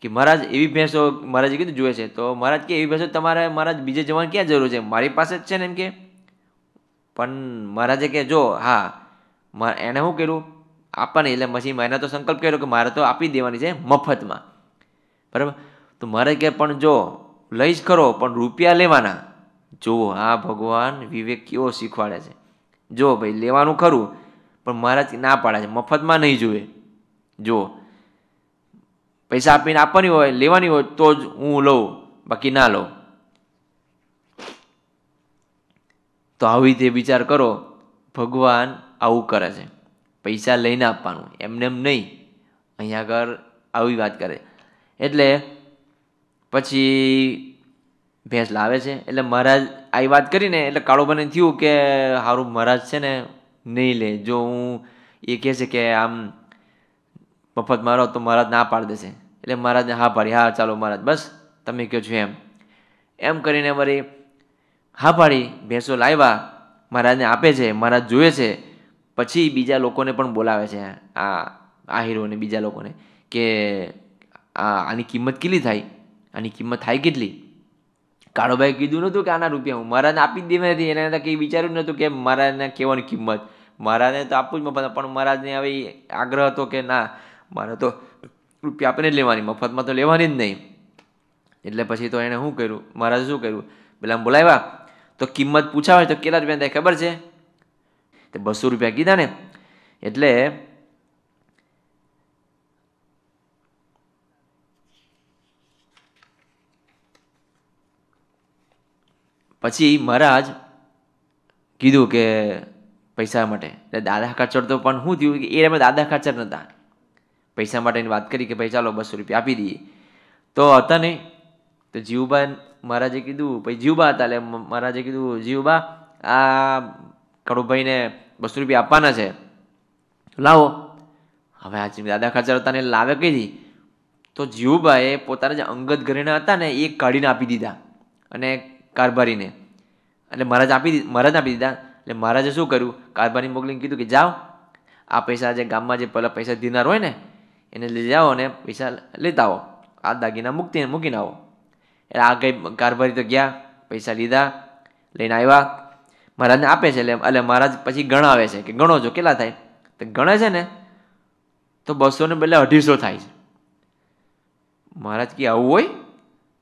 કે, મહારાજ, એવી ભેંસો મહારાજે કીધું જોઈએ છે. તો મહારાજ કે, એવી ભેંસો તમારે મહારાજ બીજે જવાની ક્યાં જરૂર છે? મારી પાસે જ છે ને એમ કે. પણ મહારાજે કે, જો, હા એને શું કર્યું? આપવાની એટલે પછી એને તો સંકલ્પ કર્યો કે મારે તો આપી દેવાની છે મફતમાં. બરાબર? તો મારે કે, પણ જો, લઈશ ખરો, પણ રૂપિયા લેવાના. જુઓ, આ ભગવાન વિવેક કેવો શીખવાડે છે. જો ભાઈ, લેવાનું ખરું, પણ મહારાજ ના પાડે છે, મફતમાં નહીં જોવે જો પૈસા આપીને આપવાની હોય, લેવાની હોય, તો જ હું લઉં, બાકી ના લઉં. તો આવી રીતે વિચાર કરો, ભગવાન આવું કરે છે. પૈસા લઈને આપવાનું, એમને એમ નહીં, અહીંયા આગળ આવી વાત કરે. એટલે પછી ભેંસ લાવે છે. એટલે મહારાજ આવી વાત કરીને એટલે કાળુભાઈને થયું કે સારું મહારાજ છે ને નહીં લે. જો હું એ કહે છે કે આમ મફત મારો તો મહારાજ ના પાડી દેશે. એટલે મહારાજને હા પાડી. હા, ચાલો મહારાજ, બસ તમે કહો છો એમ. એમ કરીને વળી હા પાડી, ભેંસો લાવ્યા, મહારાજને આપે છે, મહારાજ જોવે છે. પછી બીજા લોકોને પણ બોલાવે છે આ આ હીરોને બીજા લોકોને કે આ આની કિંમત કેટલી થાય? આની કિંમત થાય કેટલી? કાળોભાઈ કીધું નહોતું કે આના રૂપિયા હું મહારાજને આપી જ દેવા નથી. એને કંઈ વિચાર્યું નહોતું કે મહારાજને કહેવાની કિંમત. મહારાજને તો આપવું જ મફત પણ મહારાજને હવે આગ્રહ હતો કે ના, મારે તો રૂપિયા આપીને જ લેવાની, મફતમાં તો લેવાની જ નહીં. એટલે પછી તો એણે શું કર્યું? મહારાજે શું કર્યું? પેલા બોલાવ્યા, તો કિંમત પૂછાવે તો કેટલા રૂપિયા થાય ખબર છે? તે બસો રૂપિયા કીધા ને. એટલે પછી મહારાજ કીધું કે પૈસા માટે. એટલે દાદા ખાચર તો પણ શું થયું કે એ રમે દાદા ખાચર નહોતા પૈસા માટેની વાત કરી કે ભાઈ ચાલો બસો રૂપિયા આપી દઈએ. તો હતા નહીં. તો જીવબા મહારાજે કીધું, પછી જીવબા હતા એટલે મહારાજે કીધું, જીવબા, આ કડુભાઈને બસો રૂપિયા આપવાના છે. લાવો. હવે આ દાદા ખાચર હતા ને લાવે કઈ તો જીવબાએ પોતાના જે અંગત ઘરેણા હતા ને એ કાઢીને આપી દીધા. અને કારભારીને. એટલે મહારાજ આપી મહારાજ આપી દીધા. એટલે મહારાજે શું કર્યું? કારભારી મોકલીને કીધું કે જાઓ, આ પૈસા જે ગામમાં જે પહેલાં પૈસા દીનાર હોય ને, એને લઈ જાઓ અને પૈસા લેતા આવો. આ દાગીના મૂકતી, મૂકીને આવો. એટલે આ કંઈ કારભારી તો ગયા, પૈસા લીધા, લઈને આવ્યા. મહારાજને આપે છે એટલે એટલે મહારાજ પછી ગણાવે છે કે ગણો છો, કેટલા થાય? તો ગણે છે ને, તો બસોને બદલે અઢીસો થાય છે. મહારાજ કે આવું હોય?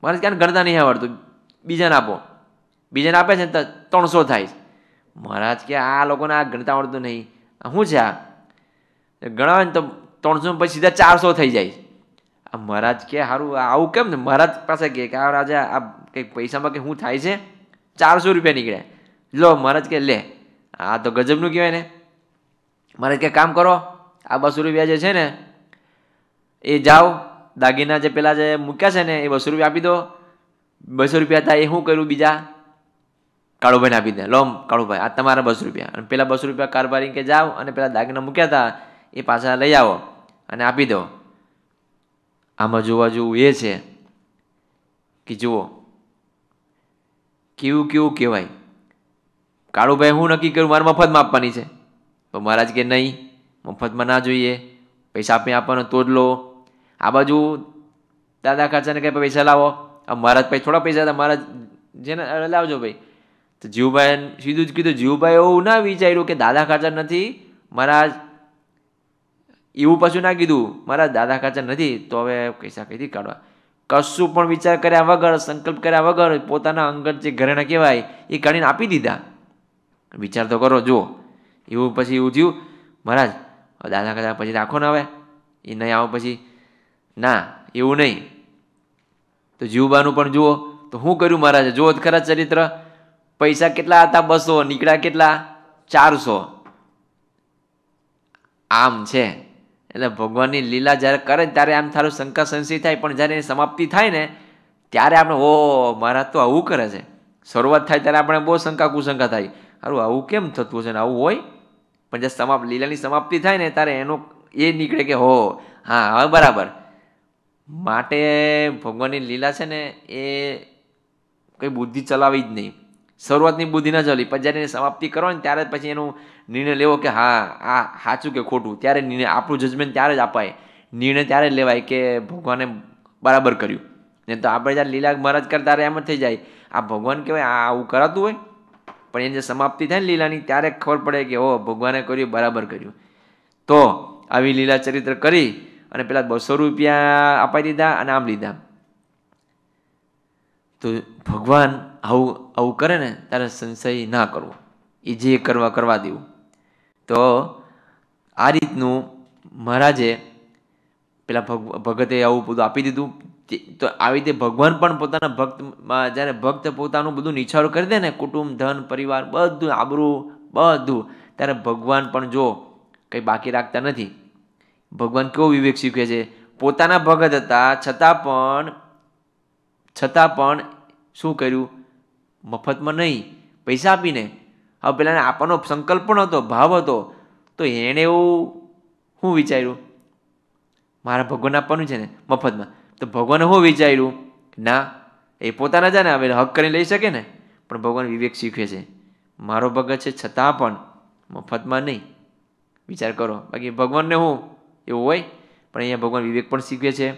મહારાજ ક્યાં ગણતા નહીં આવડતું. બીજાને આપો. બીજાને આપે છે ને તો ત્રણસો થાય છે. મહારાજ કે આ લોકોને આ ગણતા આવડતું નહીં. શું છે આ? ગણાવે ને તો ત્રણસો પછી સીધા ચારસો થઈ જાય આ મહારાજ કે સારું આવું કેમ ને? મહારાજ પાસે કે આ રાજા, આ કંઈક પૈસામાં કે શું થાય છે? ચારસો રૂપિયા નીકળ્યા લો, મહારાજ કે, લે. આ તો ગજબનું કહેવાય ને. મહારાજ કે, કામ કરો. આ બસો રૂપિયા જે છે ને, એ જાઓ. દાગીના જે પેલા જે મૂક્યા છે ને, એ બસો રૂપિયા આપી દો. બસો રૂપિયા હતા એ શું કર્યું બીજા? કાળુભાઈને આપી દે. લો, કાળુભાઈ, આ તમારા બસો રૂપિયા. અને પેલા બસો રૂપિયા કારભારી કે જાઓ અને પેલા દાગીના મૂક્યા હતા, એ પાછા લઈ આવો અને આપી દો. આમાં જોવા જેવું એ છે કે જુઓ, કેવું કેવું કહેવાય. કાળુભાઈ, હું નક્કી કર્યું મારે મફતમાં આપવાની છે. તો મહારાજ કે નહીં, મફતમાં ના જોઈએ. પૈસા આપી આપવાનો તો જ લો. આ બાજુ દાદા ખાચાને કંઈ પૈસા લાવો. આ મહારાજ ભાઈ થોડા પૈસા હતા મહારાજ જેને લાવજો ભાઈ. તો જીવભાઈ સીધું જ કીધું, જીવભાઈ, એવું ના વિચાર્યું કે દાદા ખાચર નથી મહારાજ એવું પાછું ના કીધું, મારા દાદા ખાચર નથી, તો હવે પૈસા કઈથી કાઢવા? કશું પણ વિચાર કર્યા વગર, સંકલ્પ કર્યા વગર પોતાના અંગત જે ઘરેણા કહેવાય, એ કાઢીને આપી દીધા. વિચાર તો કરો, જુઓ. એવું પછી એવું થયું, મહારાજ દાદા ખાચર પછી રાખો ને હવે. એ નહીં આવો પછી. ના, એવું નહીં. તો જીવબાનું પણ જુઓ. તો શું કર્યું મહારાજે? જુઓ ખરા ચરિત્ર. પૈસા કેટલા હતા? બસો, નીકળ્યા કેટલા? ચારસો. આમ છે. એટલે ભગવાનની લીલા જ્યારે કરે ત્યારે આમ થારું શંકા સંશય થાય. પણ જ્યારે એની સમાપ્તિ થાય ને, ત્યારે આપણે, ઓ, મહારાજ તો આવું કરે છે. શરૂઆત થાય ત્યારે આપણે બહુ શંકા કુશંકા થાય. સારું આવું કેમ થતું છે ને આવું હોય? પણ જે સમાપ્ત લીલાની સમાપ્તિ થાય ને, ત્યારે એનો એ નીકળે કે, હો, હા હવે બરાબર. માટે ભગવાનની લીલા છે ને એ કંઈ બુદ્ધિ ચલાવી જ નહીં. શરૂઆતની બુદ્ધિ ન ચલી પછી જ્યારે સમાપ્તિ કરો ને ત્યારે પછી એનું નિર્ણય લેવો કે હા, આ સાચું કે ખોટું, ત્યારે નિર્ણય, આપણું જજમેન્ટ ત્યારે જ અપાય. નિર્ણય ત્યારે જ લેવાય કે ભગવાને બરાબર કર્યું. ને તો આપણે જ્યારે લીલા મહારાજ કરતા ત્યારે એમ જ થઈ જાય. આ ભગવાન કહેવાય, આ આવું કરાતું હોય, પણ એની જે સમાપ્તિ થાય ને લીલાની, ત્યારે ખબર પડે કે ઓ ભગવાને કર્યું, બરાબર કર્યું. તો આવી લીલા ચરિત્ર કરી અને પેલા બસો રૂપિયા અપાઈ દીધા અને આમ લીધા. તો ભગવાન આવું આવું કરે ને ત્યારે સંશય ના કરવો. એ જે કરવા કરવા દેવું. તો આ રીતનું મહારાજે પેલા ભગતે આવું બધું આપી દીધું. તો આવી રીતે ભગવાન પણ પોતાના ભક્તમાં, જ્યારે ભક્ત પોતાનું બધું નિછાળ કરી દે ને, કુટુંબ, ધન, પરિવાર, બધું આબરું, બધું, ત્યારે ભગવાન પણ જો કંઈ બાકી રાખતા નથી ભગવાન કેવો વિવેક શીખવે છે? પોતાના ભગત હતા, છતાં પણ છતાં પણ શું કર્યું? મફતમાં નહીં, પૈસા આપીને. હવે પેલાને આપવાનો સંકલ્પ પણ હતો, ભાવ હતો. તો એણે એવું શું વિચાર્યું? મારા ભગવાન આપવાનું છે ને, મફતમાં. તો ભગવાને શું વિચાર્યું? ના, એ પોતાના જાને હવે હક કરીને લઈ શકે ને? પણ ભગવાન વિવેક શીખવે છે. મારો ભગત છે, છતાં પણ મફતમાં નહીં. વિચાર કરો. બાકી ભગવાનને હું એવું હોય? પણ અહીંયા ભગવાન વિવેક પણ શીખવે છે.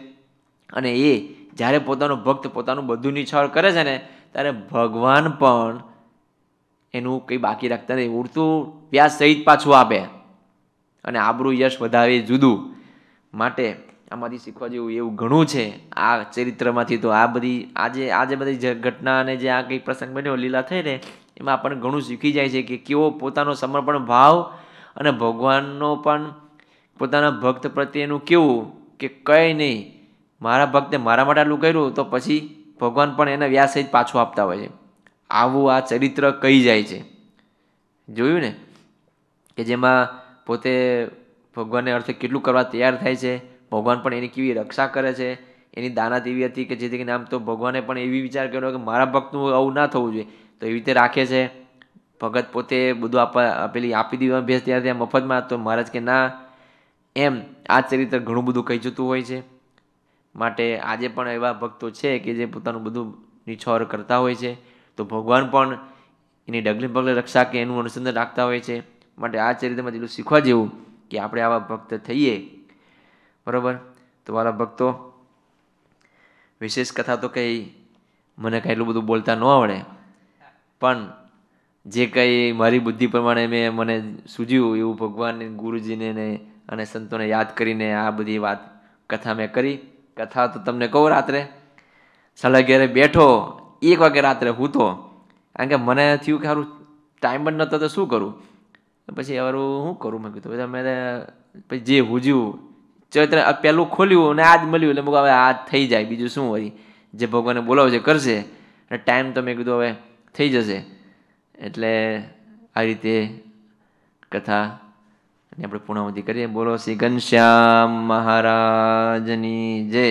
અને એ જ્યારે પોતાનો ભક્ત પોતાનું બધું નિછાળ કરે છે ને, ત્યારે ભગવાન પણ એનું કંઈ બાકી રાખતા નથી ઉડતું વ્યાસ સહિત પાછું આપે. અને આબરું યશ વધાવે જુદું માટે આમાંથી શીખવા જેવું એવું ઘણું છે. આ ચરિત્રમાંથી તો આ બધી આજે આજે બધી ઘટના અને જે આ કંઈ પ્રસંગ બન્યો, લીલા થઈ ને, એમાં આપણને ઘણું શીખી જાય છે કે કેવો પોતાનો સમર્પણ ભાવ અને ભગવાનનો પણ પોતાના ભક્ત પ્રત્યેનું કેવું કે કંઈ નહીં, મારા ભક્તે મારા માટે આટલું કર્યું તો પછી ભગવાન પણ એને વ્યાસ જ પાછું આપતા હોય છે. આવું આ ચરિત્ર કહી જાય છે. જોયું ને? કે જેમાં પોતે ભગવાનને અર્થે કેટલું કરવા તૈયાર થાય છે, ભગવાન પણ એની કેવી રક્ષા કરે છે, એની દાનાત એવી હતી કે જેથી કરીને આમ તો ભગવાને પણ એવી વિચાર કર્યો કે મારા ભક્તનું આવું ના થવું જોઈએ. તો એવી રીતે રાખે છે. ભગત પોતે બધું આપવા પેલી આપી દીવા ભેસ ત્યારે ત્યાં મફતમાં તો મહારાજ કે ના એમ આ ચરિત્ર ઘણું બધું કહી જતું હોય છે. માટે આજે પણ એવા ભક્તો છે કે જે પોતાનું બધું નિછોર કરતા હોય છે. તો ભગવાન પણ એની ડગલે પગલે રક્ષા કે એનું અનુસંધાન રાખતા હોય છે. માટે આ ચરિત્રમાં જેટલું શીખવા જેવું કે આપણે આવા ભક્ત થઈએ. બરાબર? તો મારા ભક્તો, વિશેષ કથા તો કંઈ મને કાંઈ એટલું બધું બોલતા ન આવડે. પણ જે કંઈ મારી બુદ્ધિ પ્રમાણે મેં મને સૂજ્યું એવું ભગવાન ગુરુજીને ને અને સંતોને યાદ કરીને આ બધી વાત કથા મેં કરી. કથા તો તમને કહું રાત્રે. સાડા અગિયારે બેઠો, એક વાગે રાત્રે હૂતો. કારણ કે મને થયું કે સારું ટાઈમ જ નહોતો તો શું કરું? પછી હવે શું કરું? મેં કીધું પછી મેં પછી જે હુજ્યું, ચૈત્ર પહેલું ખોલ્યું અને આજ મળ્યું. એટલે હવે આ થઈ જાય, બીજું શું હોય? જે ભગવાને બોલાવશે કરશે. અને ટાઈમ તો મેં કીધું, હવે થઈ જશે. એટલે આ રીતે કથા અને આપણે પૂર્ણાવતી કરીએ. બોલો શ્રી ઘનશ્યામ મહારાજની જય.